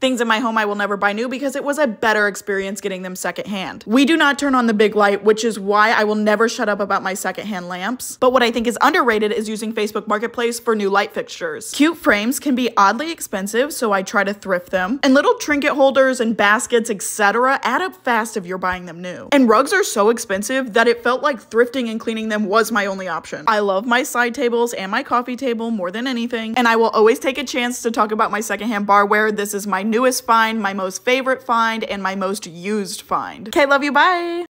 Things in my home I will never buy new because it was a better experience getting them secondhand. We do not turn on the big light, which is why I will never shut up about my secondhand lamps. But what I think is underrated is using Facebook Marketplace for new light fixtures. Cute frames can be oddly expensive, so I try to thrift them. And little trinket holders and baskets, etc. add up fast if you're buying them new. And rugs are so expensive that it felt like thrifting and cleaning them was my only option. I love my side tables and my coffee table more than anything, and I will always take a chance to talk about my secondhand barware. This is my newest find, my most favorite find, and my most used find. Okay, love you, bye!